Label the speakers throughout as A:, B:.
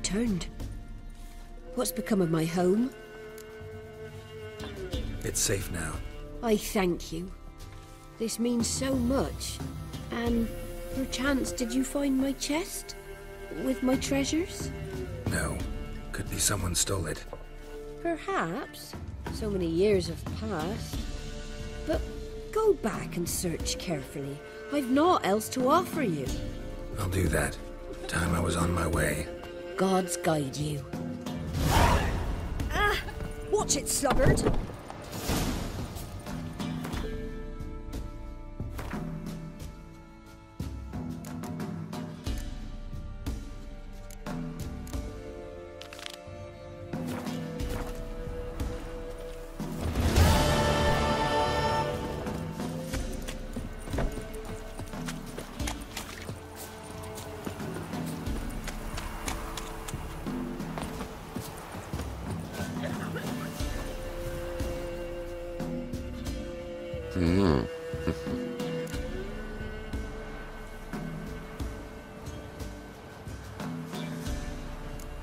A: Returned. What's become of my home?
B: It's safe now.
A: I thank you. This means so much. And perchance did you find my chest? With my treasures?
B: No. Could be someone stole it.
A: Perhaps. So many years have passed. But go back and search carefully. I've naught else to offer you.
B: I'll do that. Time I was on my way.
A: Gods guide you.
C: Ah! Watch it, sluggard!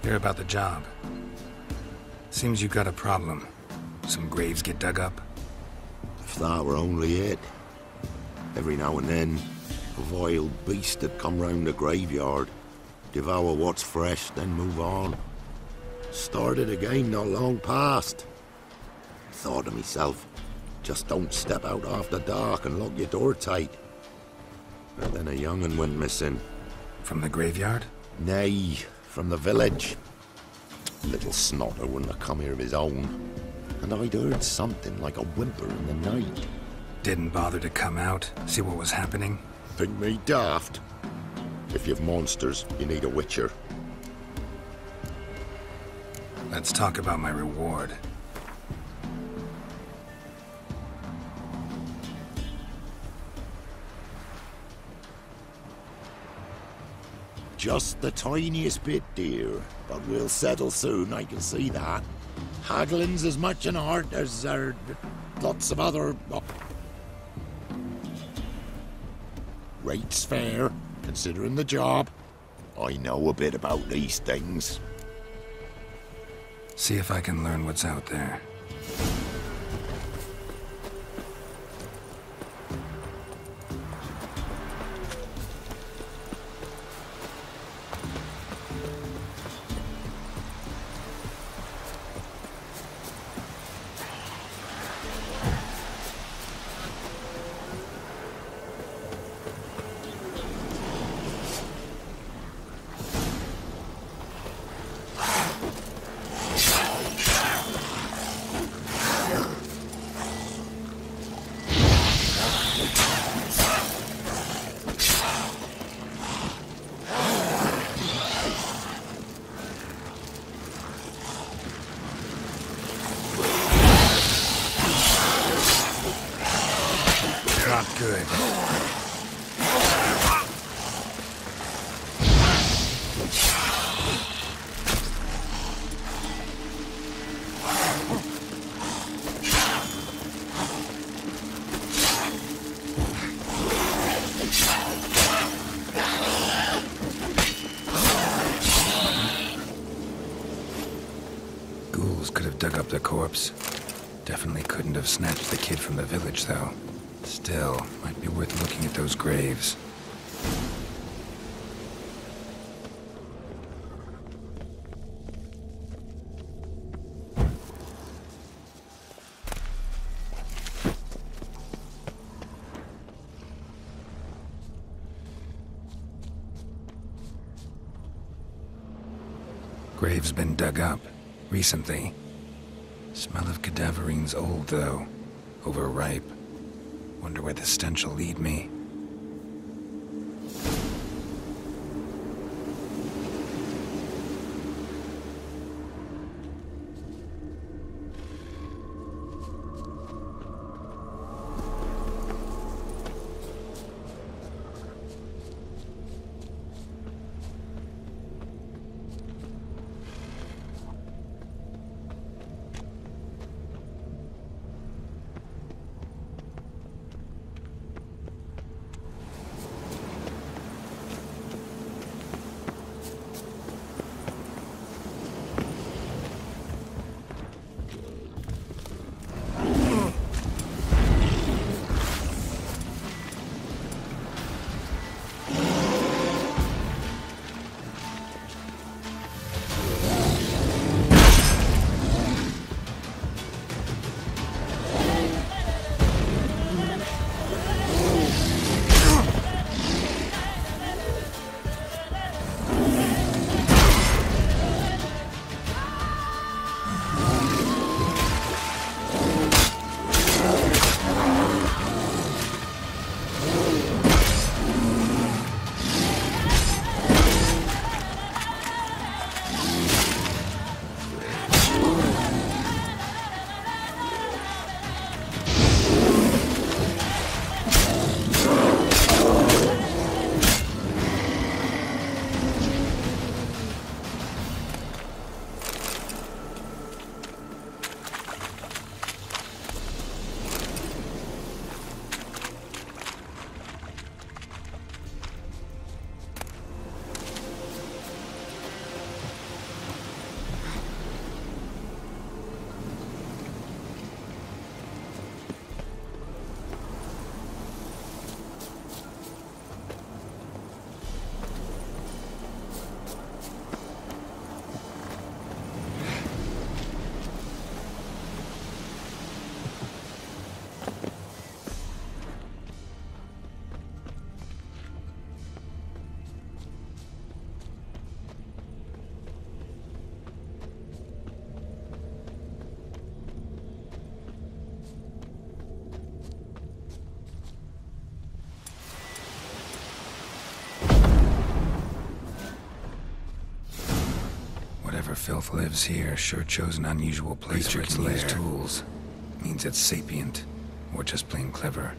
B: Hear about the job. Seems you got a problem. Some graves get dug up.
D: If that were only it. Every now and then, a vile beast would come round the graveyard, devour what's fresh, then move on. Started again not long past. Thought to myself, just don't step out after dark and lock your door tight. But then a young'un went missing.
B: From the graveyard?
D: Nay, from the village. Little snotter wouldn't have come here of his own. And I'd heard something like a whimper in the night.
B: Didn't bother to come out, see what was happening?
D: Think me daft? If you've monsters, you need a witcher.
B: Let's talk about my reward.
D: Just the tiniest bit, dear. But we'll settle soon, I can see that. Haggling's as much an art as there lots of other... oh. Rates fair, considering the job. I know a bit about these things.
B: See if I can learn what's out there. Up the corpse. Definitely couldn't have snatched the kid from the village, though. Still, might be worth looking at those graves. Grave's been dug up. Recently. Smell of cadaverine's old, though. Overripe. Wonder where the stench will lead me. Filth lives here sure chose an unusual place for
E: Creature
B: its
E: can
B: lair. tools. Means it's sapient, or just plain clever.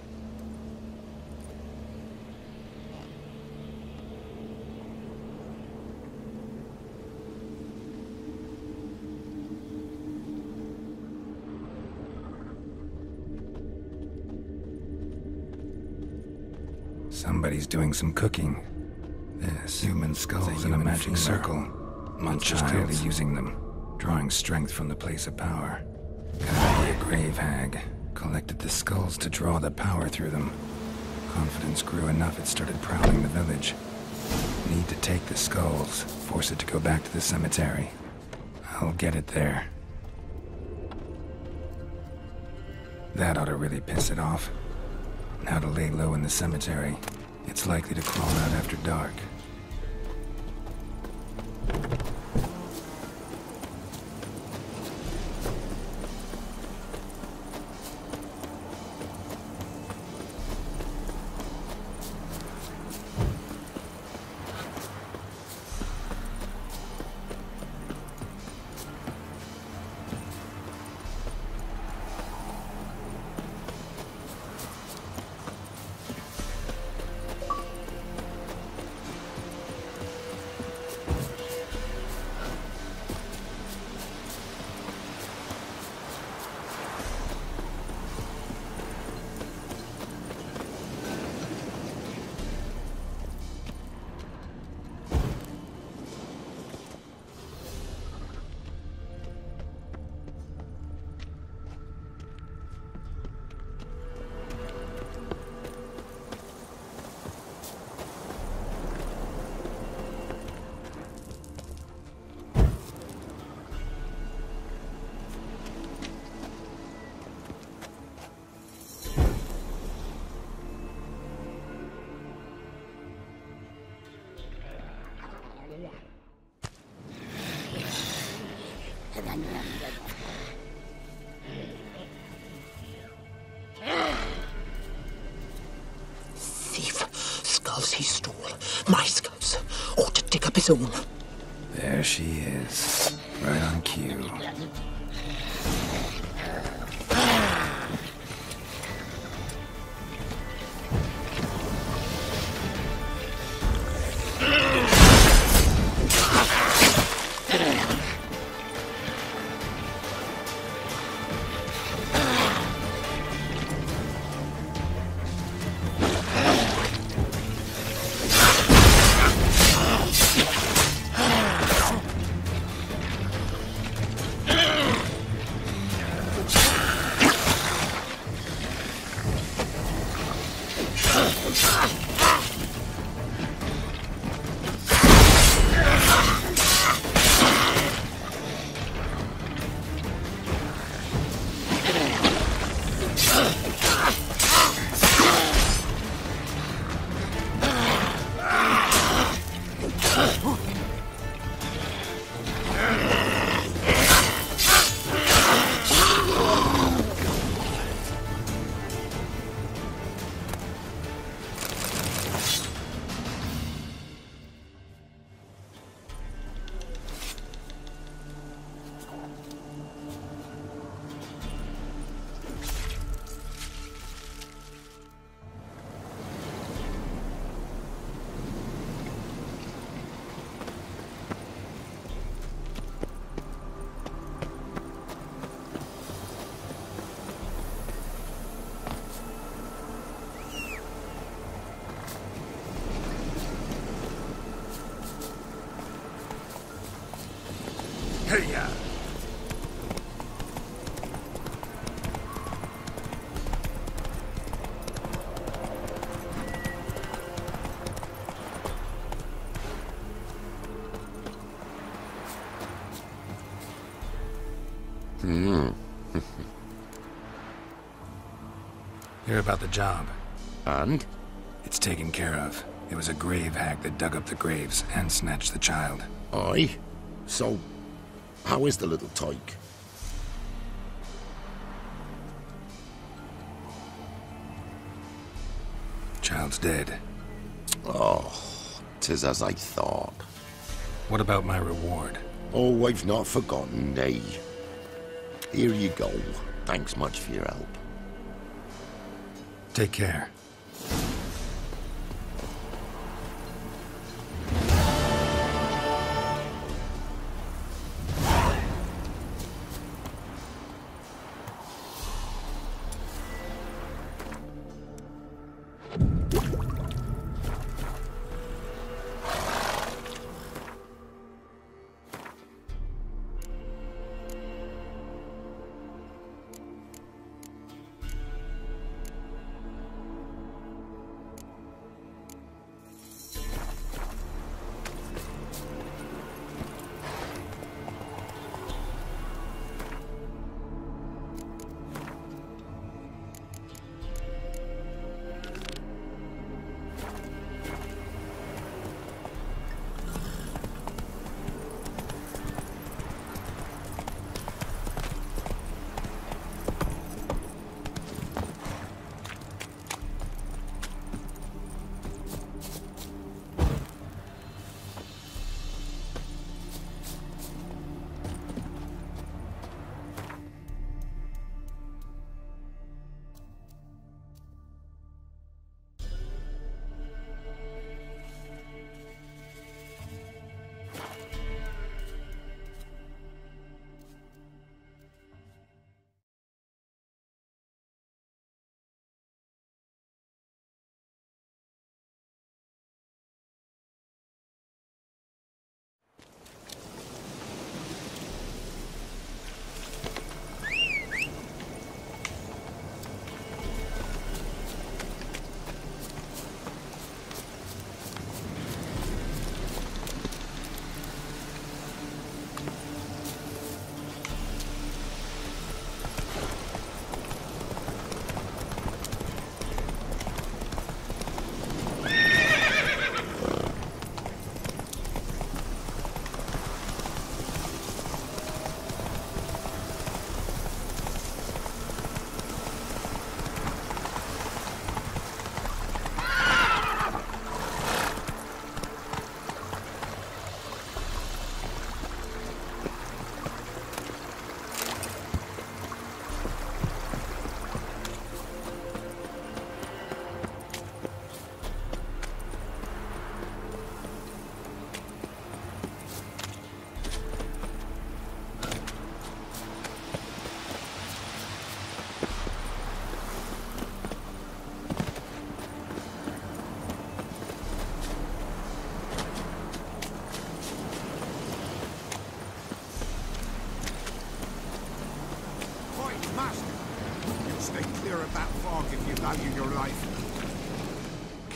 B: Somebody's doing some cooking. This human skulls in a magic circle. Monsters
E: child.
B: clearly using them, drawing strength from the place of power. Gotta be a grave hag. Collected the skulls to draw the power through them. Confidence grew enough it started prowling the village. Need to take the skulls, force it to go back to the cemetery. I'll get it there. That ought to really piss it off. Now to lay low in the cemetery. It's likely to crawl out after dark.
F: Thief. Skulls he stole. My skulls. Ought to dig up his own.
B: There she is. Right on cue. Hear about the job.
D: And?
B: It's taken care of. It was a grave hag that dug up the graves and snatched the child.
D: Aye. So, how is the little tyke?
B: Child's dead.
D: Oh, tis as I thought.
B: What about my reward?
D: Oh, I've not forgotten, nay. Here you go. Thanks much for your help.
B: Take care.
E: Point,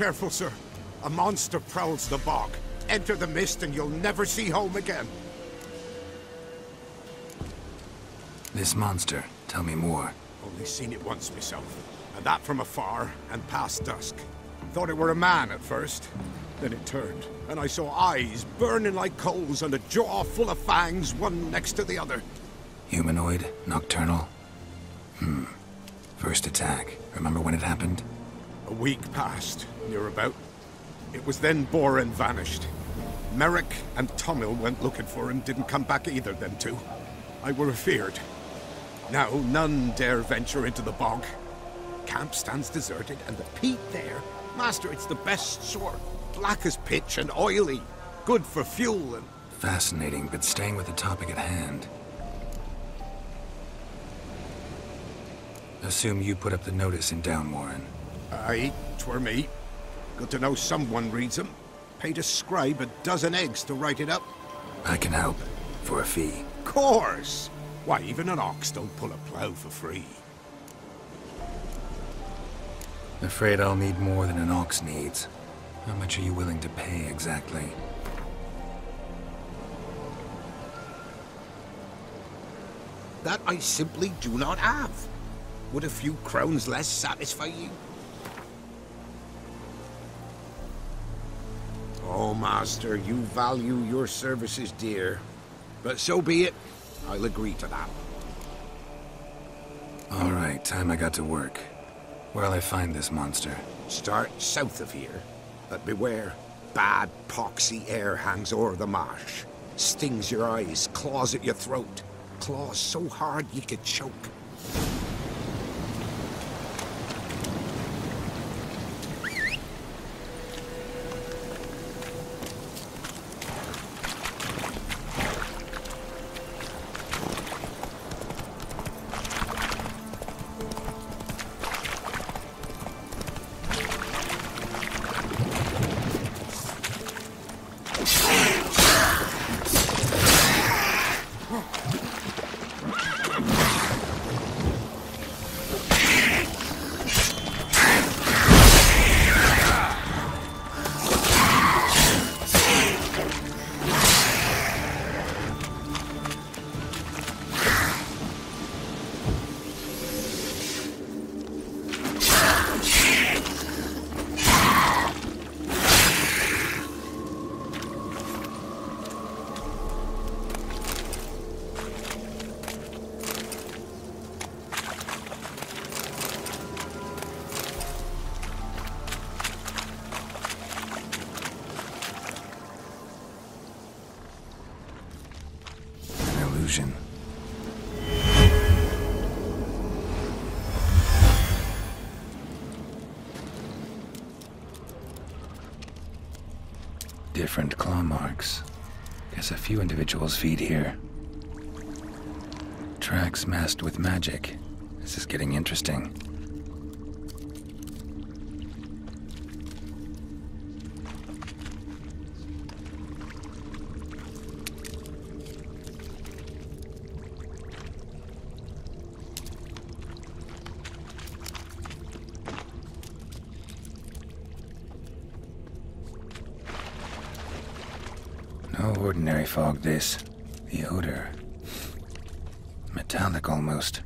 E: Careful, sir. A monster prowls the bog. Enter the mist and you'll never see home again.
B: This monster, tell me more.
E: Only seen it once myself. And that from afar and past dusk. Thought it were a man at first. Then it turned, and I saw eyes burning like coals and a jaw full of fangs, one next to the other.
B: Humanoid? Nocturnal? Hmm. First attack. Remember when it happened?
E: A week passed, near about. It was then Boren vanished. Merrick and Tomil went looking for him, didn't come back either, them two. I were afeard. Now none dare venture into the bog. Camp stands deserted, and the peat there, Master, it's the best sort. Black as pitch and oily. Good for fuel and...
B: Fascinating, but staying with the topic at hand. Assume you put up the notice in Downwarren.
E: Aye, twere me. Good to know someone reads 'em. Paid a scribe a dozen eggs to write it up.
B: I can help. For a fee.
E: Course! Why, even an ox don't pull a plough for free.
B: Afraid I'll need more than an ox needs. How much are you willing to pay exactly?
E: That I simply do not have. Would a few crowns less satisfy you? Oh, Master, you value your services dear. But so be it. I'll agree to that.
B: All right, time I got to work. Where'll I find this monster?
E: Start south of here. But beware, bad poxy air hangs o'er the marsh. Stings your eyes, claws at your throat. Claws so hard you could choke.
B: Illusion. Different claw marks. Guess a few individuals feed here. Tracks masked with magic. This is getting interesting. This. The odor. Metallic almost.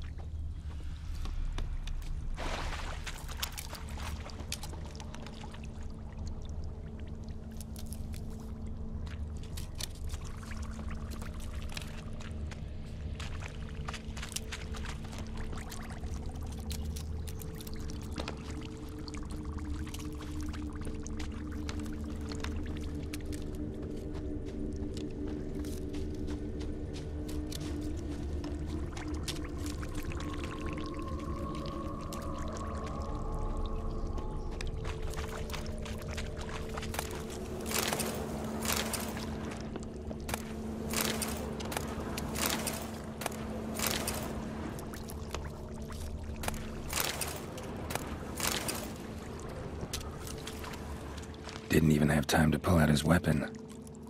B: Didn't even have time to pull out his weapon.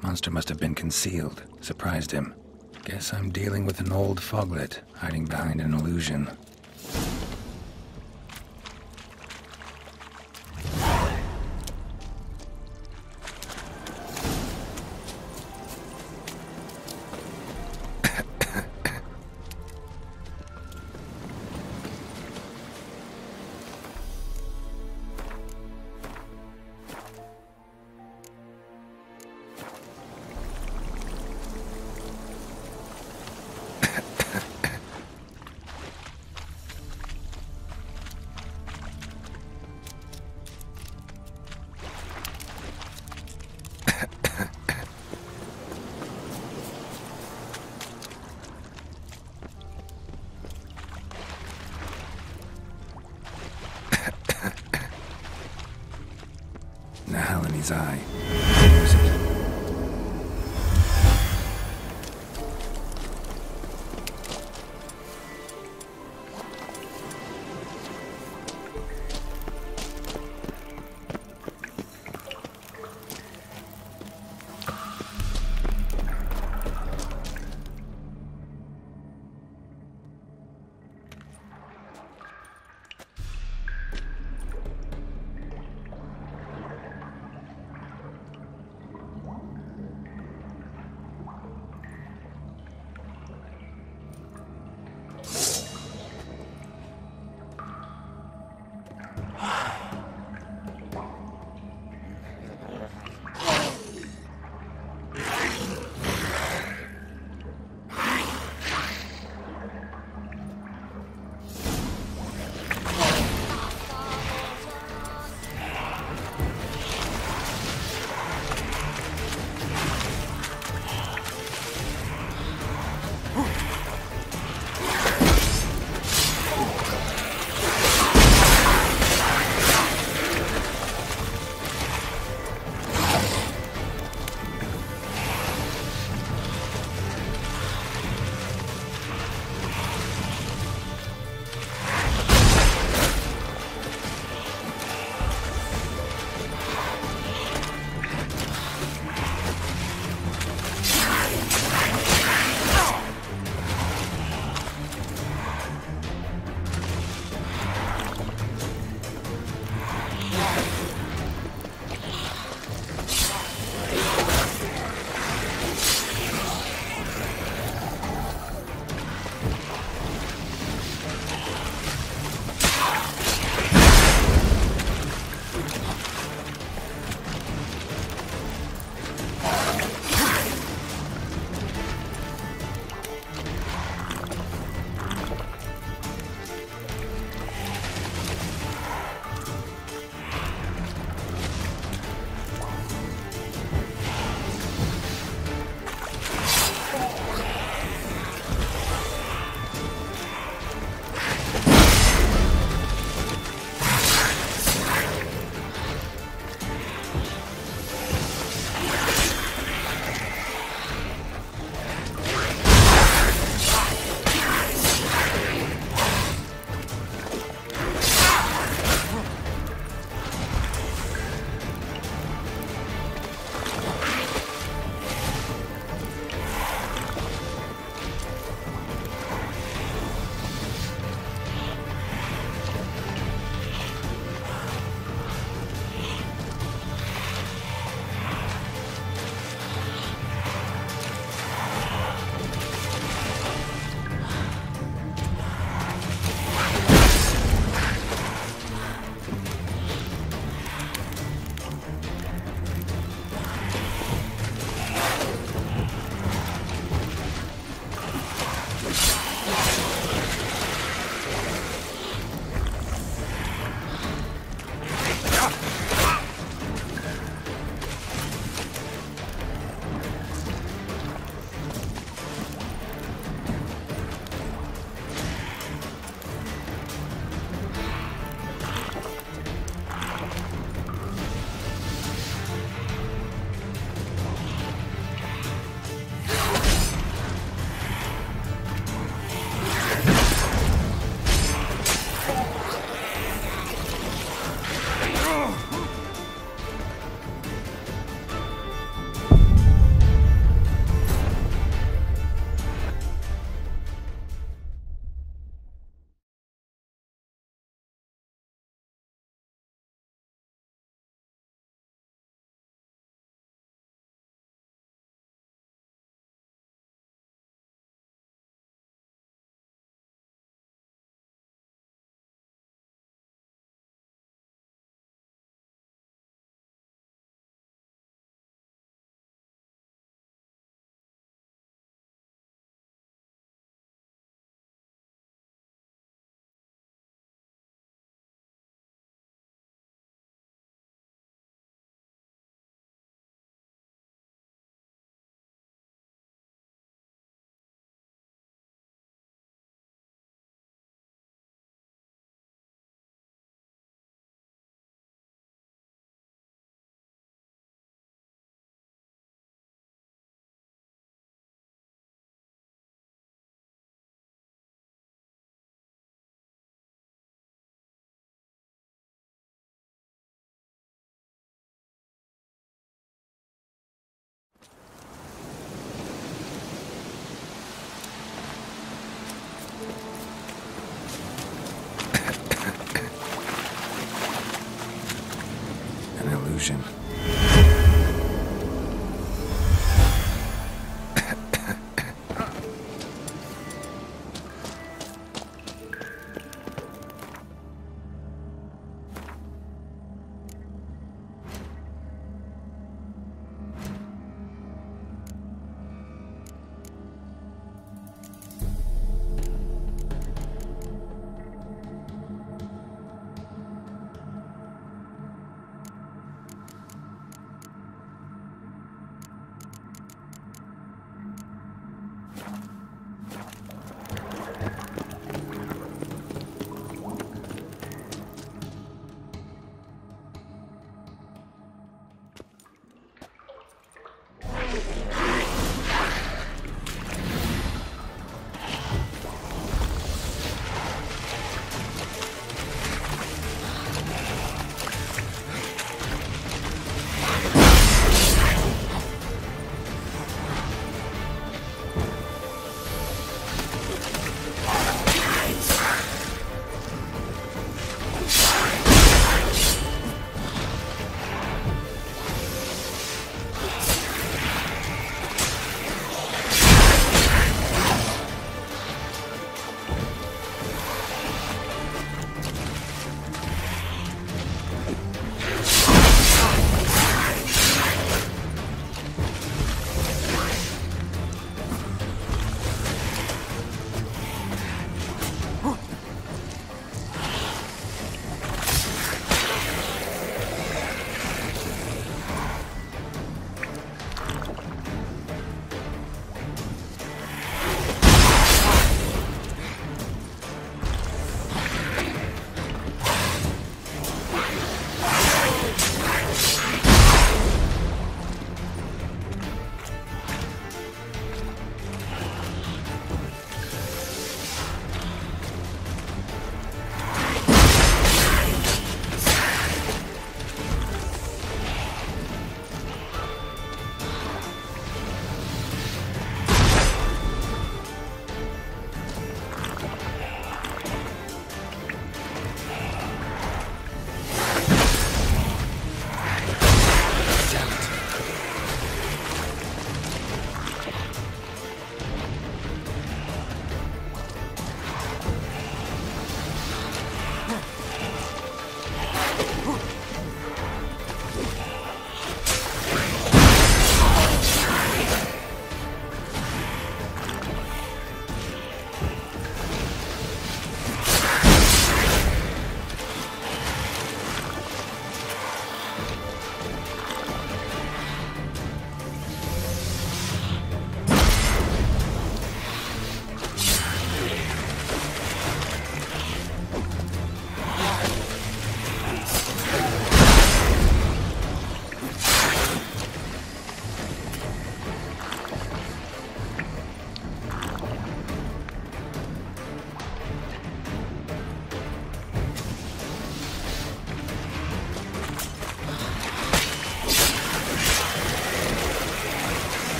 B: Monster must have been concealed, surprised him. Guess I'm dealing with an old foglet hiding behind an illusion. His eye.